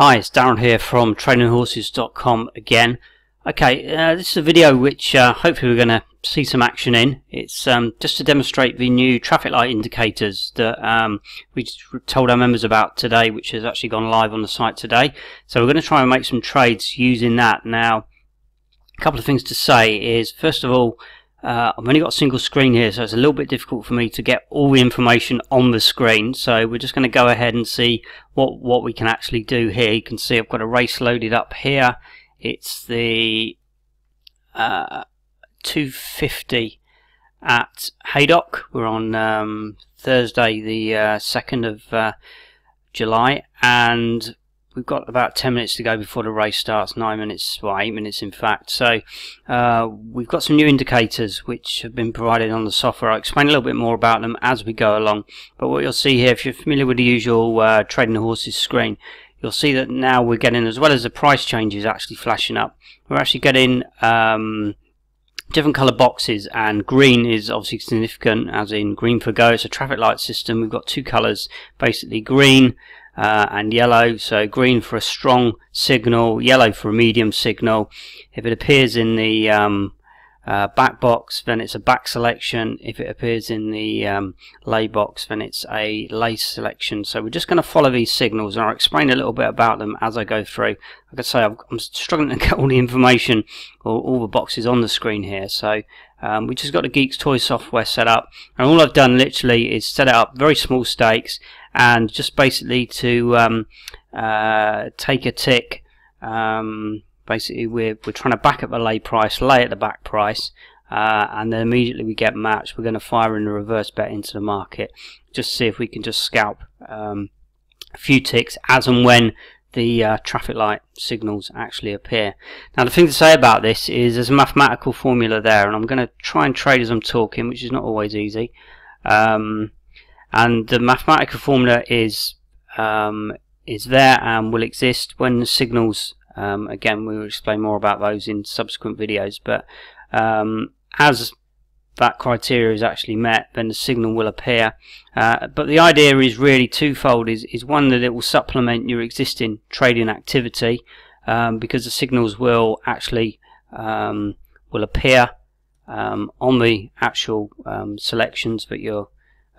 Hi, it's Darren here from TradingHorses.com again. Okay, uh, this is a video which uh, hopefully we're going to see some action in. It's um, just to demonstrate the new traffic light indicators that um, we told our members about today, which has actually gone live on the site today. So we're going to try and make some trades using that. Now, a couple of things to say is, first of all, uh, I've only got a single screen here, so it's a little bit difficult for me to get all the information on the screen. So we're just going to go ahead and see what, what we can actually do here. You can see I've got a race loaded up here. It's the uh, 250 at Haydock. We're on um, Thursday, the uh, 2nd of uh, July, and we've got about 10 minutes to go before the race starts, 9 minutes, well 8 minutes in fact. So uh, we've got some new indicators which have been provided on the software. I'll explain a little bit more about them as we go along. But what you'll see here, if you're familiar with the usual uh, trading the horses screen, you'll see that now we're getting, as well as the price changes actually flashing up, we're actually getting um, different colour boxes and green is obviously significant as in green for go it's a traffic light system we've got two colours basically green uh, and yellow. So green for a strong signal, yellow for a medium signal. If it appears in the um, uh, back box, then it's a back selection. If it appears in the um, lay box, then it's a lay selection. So we're just going to follow these signals, and I'll explain a little bit about them as I go through. Like I say, I'm struggling to get all the information or all the boxes on the screen here. So um, we just got the Geeks Toy software set up, and all I've done literally is set it up very small stakes and just basically to um, uh, take a tick. Um, basically, we're we're trying to back up the lay price, lay at the back price, uh, and then immediately we get matched. We're going to fire in a reverse bet into the market, just see if we can just scalp um, a few ticks as and when the uh, traffic light signals actually appear. Now the thing to say about this is there's a mathematical formula there and I'm going to try and trade as I'm talking which is not always easy. Um, and the mathematical formula is um, is there and will exist when the signals um, again we will explain more about those in subsequent videos but um, as that criteria is actually met then the signal will appear. Uh, but the idea is really twofold is, is one that it will supplement your existing trading activity um, because the signals will actually um, will appear um, on the actual selections that you're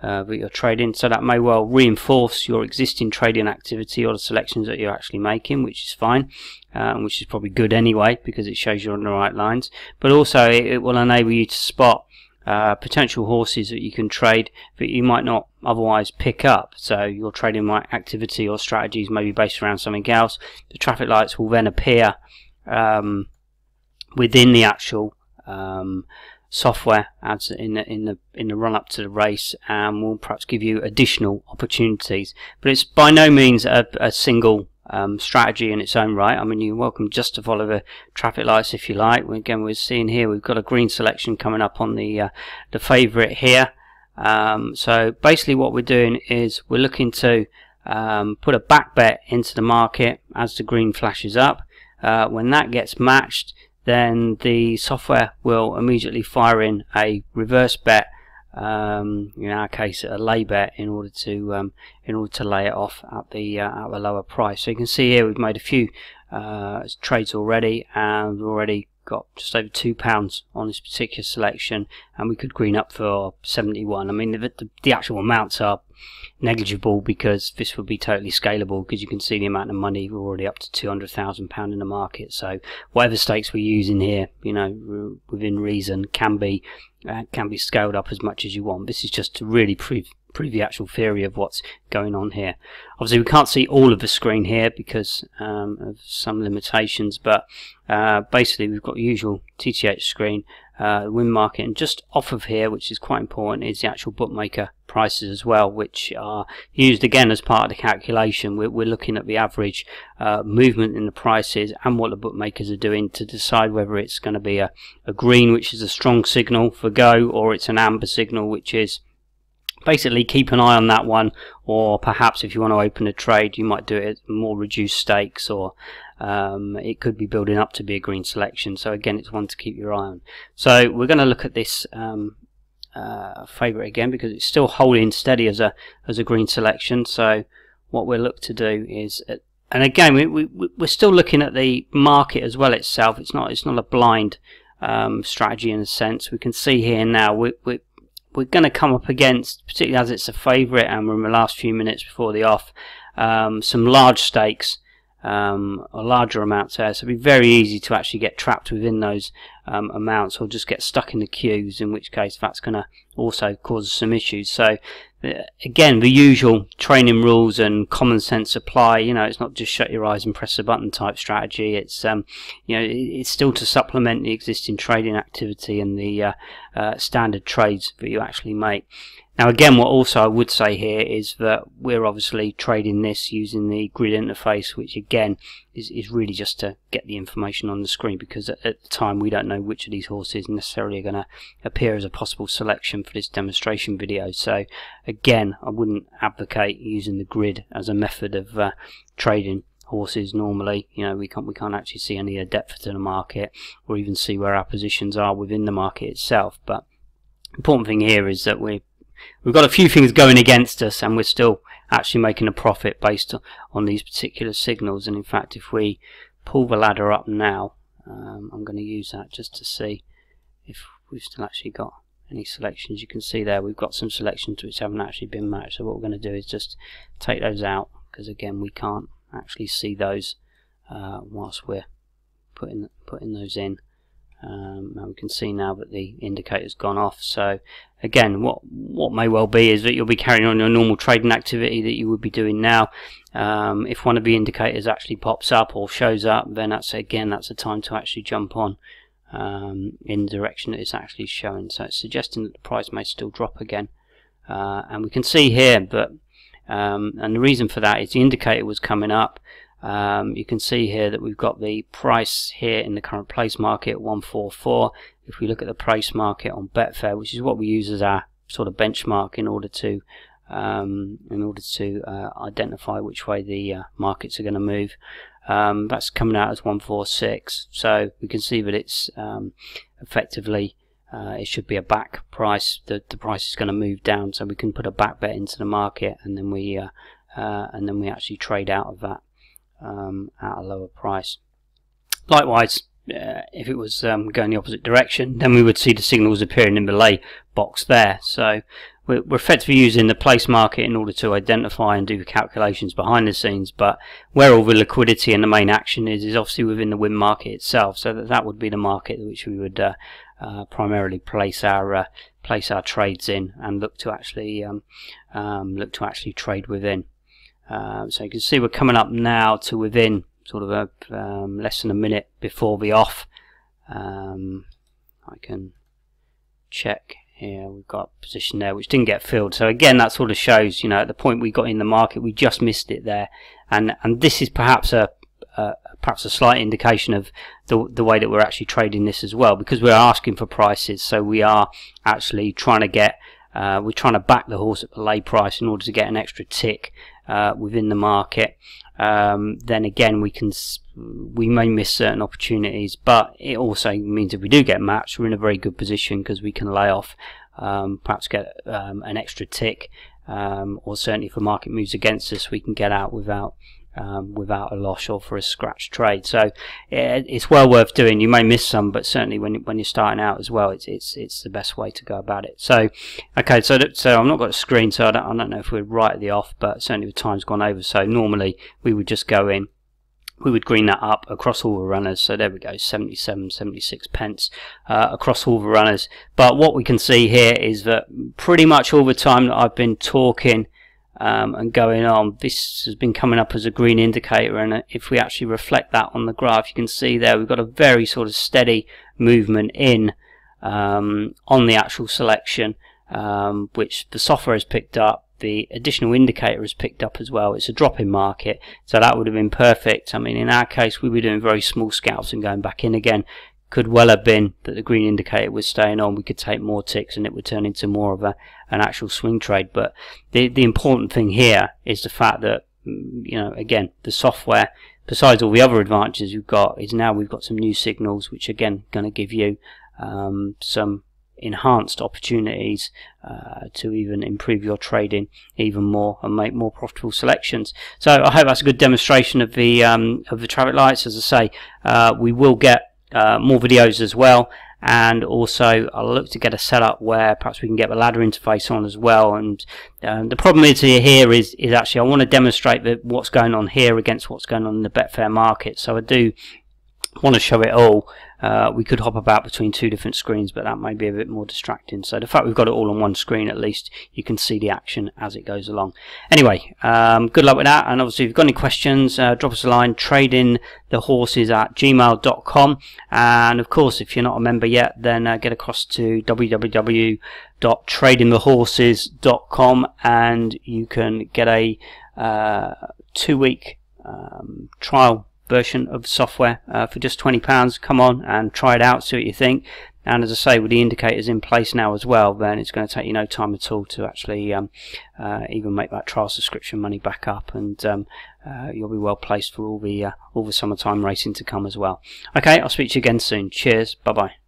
uh, that you're trading. So that may well reinforce your existing trading activity or the selections that you're actually making, which is fine, uh, which is probably good anyway because it shows you're on the right lines. But also it, it will enable you to spot uh, potential horses that you can trade that you might not otherwise pick up. So your trading activity or strategies may be based around something else. The traffic lights will then appear um, within the actual um, software ads in the in the in the run up to the race and will perhaps give you additional opportunities. But it's by no means a, a single um, strategy in its own right. I mean you're welcome just to follow the traffic lights if you like. Again we're seeing here we've got a green selection coming up on the uh, the favorite here. Um, so basically what we're doing is we're looking to um, put a back bet into the market as the green flashes up. Uh, when that gets matched then the software will immediately fire in a reverse bet um, in our case a lay bet in order to um, in order to lay it off at the uh, at the lower price. So you can see here we've made a few uh, trades already and already got just over two pounds on this particular selection and we could green up for 71 I mean the, the, the actual amounts are negligible because this would be totally scalable because you can see the amount of money. We're already up to £200,000 in the market. So whatever stakes we're using here you know within reason can be uh, can be scaled up as much as you want. This is just to really prove prove the actual theory of what's going on here. Obviously we can't see all of the screen here because um, of some limitations but uh, basically we've got the usual TTH screen uh, win market and just off of here which is quite important is the actual bookmaker prices as well which are used again as part of the calculation. We're, we're looking at the average uh, movement in the prices and what the bookmakers are doing to decide whether it's going to be a, a green which is a strong signal for go or it's an amber signal which is basically keep an eye on that one or perhaps if you want to open a trade you might do it at more reduced stakes or um, it could be building up to be a green selection so again it's one to keep your eye on so we're going to look at this um, uh, favorite again because it's still holding steady as a as a green selection so what we'll look to do is at and again, we, we, we're still looking at the market as well itself. It's not it's not a blind um, strategy in a sense. We can see here now we, we, we're going to come up against, particularly as it's a favourite and we're in the last few minutes before the off, um, some large stakes um, or larger amounts there. So it'll be very easy to actually get trapped within those um, amounts or just get stuck in the queues, in which case that's going to also cause some issues. So uh, again, the usual training rules and common sense apply. You know, it's not just shut your eyes and press a button type strategy. It's um, you know, it's still to supplement the existing trading activity and the uh, uh, standard trades that you actually make. Now again what also I would say here is that we're obviously trading this using the grid interface which again is, is really just to get the information on the screen because at, at the time we don't know which of these horses necessarily are going to appear as a possible selection for this demonstration video. So again I wouldn't advocate using the grid as a method of uh, trading horses. Normally you know we can't we can't actually see any depth to the market or even see where our positions are within the market itself. But important thing here is that we're we've got a few things going against us and we're still actually making a profit based on these particular signals. And in fact if we pull the ladder up now um, I'm going to use that just to see if we've still actually got any selections. You can see there we've got some selections which haven't actually been matched. So what we're going to do is just take those out because again we can't actually see those uh, whilst we're putting putting those in um, and we can see now that the indicator's gone off. So again what what may well be is that you'll be carrying on your normal trading activity that you would be doing now. Um, if one of the indicators actually pops up or shows up then that's again that's a time to actually jump on um, in the direction that it's actually showing. So it's suggesting that the price may still drop again. Uh, and we can see here but um, and the reason for that is the indicator was coming up um, you can see here that we've got the price here in the current place market 144 if we look at the price market on Betfair which is what we use as our sort of benchmark in order to um, in order to uh, identify which way the uh, markets are going to move. Um, that's coming out as 146 so we can see that it's um, effectively uh, it should be a back price. The, the price is going to move down so we can put a back bet into the market and then we uh, uh, and then we actually trade out of that um, at a lower price. Likewise, uh, if it was um, going the opposite direction, then we would see the signals appearing in the lay box there. So we're, effectively using the place market in order to identify and do the calculations behind the scenes. But where all the liquidity and the main action is, is obviously within the win market itself. So that, that would be the market which we would uh, uh, primarily place our uh, place our trades in and look to actually um, um, look to actually trade within. Um, so you can see we're coming up now to within sort of a, um, less than a minute before the off. Um, I can check here, we've got position there which didn't get filled. So again, that sort of shows, you know, at the point we got in the market, we just missed it there. And and this is perhaps a, a perhaps a slight indication of the the way that we're actually trading this as well, because we're asking for prices. So we are actually trying to get uh, we're trying to back the horse at the lay price in order to get an extra tick uh, within the market. Um, then again, we can we may miss certain opportunities, but it also means if we do get matched, we're in a very good position because we can lay off, um, perhaps get um, an extra tick, um, or certainly if the market moves against us, we can get out without um, without a loss or for a scratch trade. So it, it's well worth doing. You may miss some, but certainly when when you're starting out as well, it's it's it's the best way to go about it. So okay, so so I've not got a screen, so I don't, I don't know if we're right at the off, but certainly the time's gone over. So normally we would just go in. We would green that up across all the runners. So there we go, 77, 76 pence uh, across all the runners. But what we can see here is that pretty much all the time that I've been talking um, and going on. This has been coming up as a green indicator and if we actually reflect that on the graph you can see there we've got a very sort of steady movement in um, on the actual selection um, which the software has picked up the additional indicator has picked up as well. It's a drop in market, so that would have been perfect. I mean, in our case, we were doing very small scalps and going back in again could well have been that the green indicator was staying on. We could take more ticks and it would turn into more of a, an actual swing trade. But the, the important thing here is the fact that, mm, you know, again, the software, besides all the other advantages we've got, is now we've got some new signals which again going to give you um, some enhanced opportunities uh, to even improve your trading even more and make more profitable selections. So I hope that's a good demonstration of the um, of the traffic lights. As I say, uh, we will get uh, more videos as well. And also I'll look to get a setup where perhaps we can get the ladder interface on as well. And um, the problem is here is, is actually I want to demonstrate that what's going on here against what's going on in the Betfair market. So I do want to show it all uh, we could hop about between two different screens, but that may be a bit more distracting. So the fact we've got it all on one screen, at least you can see the action as it goes along. Anyway, um, good luck with that. And obviously, if you've got any questions, uh, drop us a line, tradingthehorses at gmail.com. And of course, if you're not a member yet, then uh, get across to www.tradingthehorses.com and you can get a uh, two week um, trial version of the software uh, for just £20. Come on and try it out, see what you think. And as I say, with the indicators in place now as well, then it's going to take you no time at all to actually um, uh, even make that trial subscription money back up, and um, uh, you'll be well placed for all the uh, all the summertime racing to come as well. Okay, I'll speak to you again soon. Cheers. Bye bye.